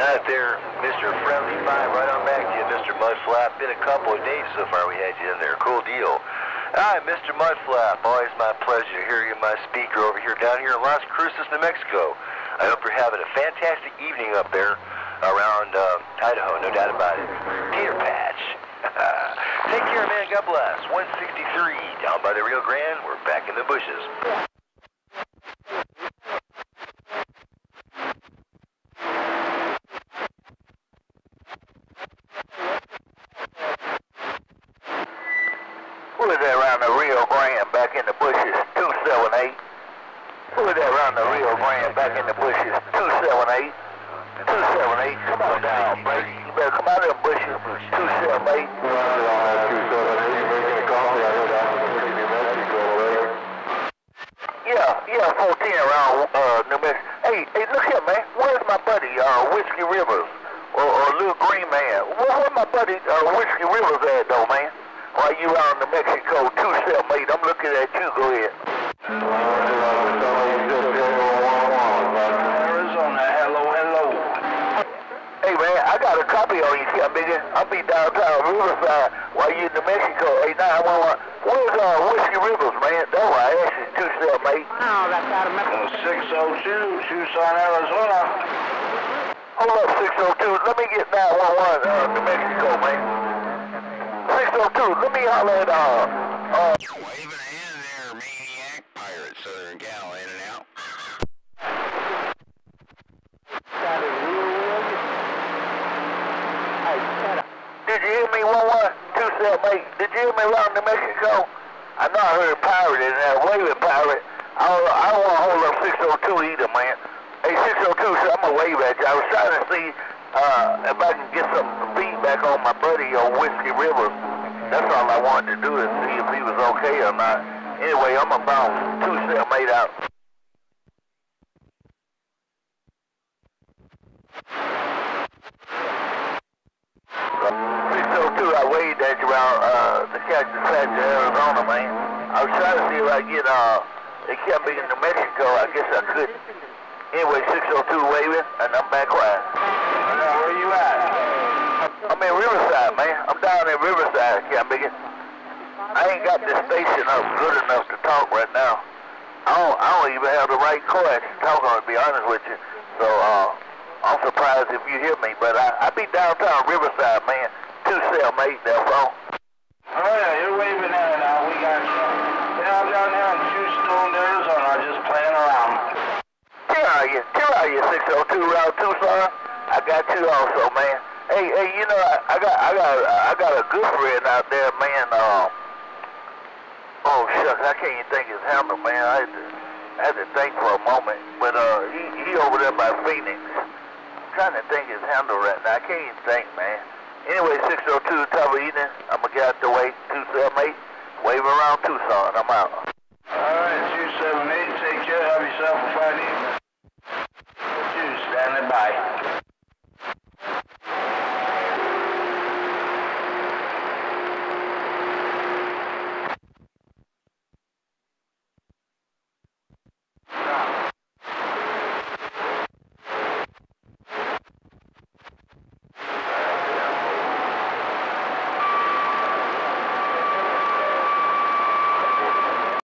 Out there, Mr. Friendly Five, right on back to you, Mr. Mudflap. Been a couple of days so far we had you in there. Cool deal. Hi, Mr. Mudflap. Always my pleasure to hear you, my speaker over here down here in Las Cruces, New Mexico. I hope you're having a fantastic evening up there around uh, Idaho, no doubt about it. Peter Patch. Take care, man. God bless. 163 down by the Rio Grande. We're back in the bushes. Is that around the Rio Grande back in the bushes? 278. Who is that around the Rio Grande back in the bushes? 278. 278. Come on down, baby. You better come out of the bushes. 278. Yeah, yeah, 14 around uh, New Mexico. Hey, hey, look here, man. Where's my buddy, uh, Whiskey Rivers? Or, or Little Green Man? Where, where my buddy, uh, Whiskey Rivers at, though, man? While you out in New Mexico, two cell mate, I'm looking at you. Go ahead. Arizona, hello, hello. Hey man, I got a copy on you, Cat Bigger. I'll be downtown Riverside while you in New Mexico. Hey, 911. Where's uh, Whiskey Rivers, man? That's why I asked you two cell mate. Oh, that's out of Mexico. Uh, 602, Tucson, Arizona. Hold up, 602. Let me get 911, uh, New Mexico, man. 602, let me holler at, uh, uh, Waving there, maniac pirate, Southern in and out. Got it real. Hey, shut up. Did you hear me, 11? Two cell mate. Did you hear me around New Mexico? I know I heard a pirate in there, waving pirate. I don't, I don't want to hold up 602 either, man. Hey, 602, so I'm going to wave at you. I was trying to see uh, if I can get some feedback on my buddy on Whiskey River. That's all I wanted to do is see if he was okay or not. Anyway, I'm about two cell mate out. Oh two, I waved at you around uh, the Cactus Patch Arizona, man. I was trying to see if I get, uh, it kept me in New Mexico. I guess I couldn't. Anyway, 602 waving, and I'm back quiet. Now, where you at? Riverside, man. I'm down in Riverside, Biggin. I ain't got this station up good enough to talk right now. I don't, I don't even have the right chords to talk on, to be honest with you. So, uh, I'm surprised if you hear me, but I, I be downtown Riverside, man. Two cell mate, that's all. Oh, yeah, you're waving there now. We got you. Yeah, I'm down there in Tucson, Arizona, just playing around. Here are you. Here are you, 602 Route Tucson. I got you also, man. Hey, hey, you know, I, got, I got, I got a good friend out there, man. Um, oh shucks, I can't even think his handle, man. I had to, I had to think for a moment. But uh, he, he over there by Phoenix. I'm trying to think his handle right now. I can't even think, man. Anyway, 602 top of evening. I'm gonna get out the way. Two cell mate. Wave around Tucson. I'm out.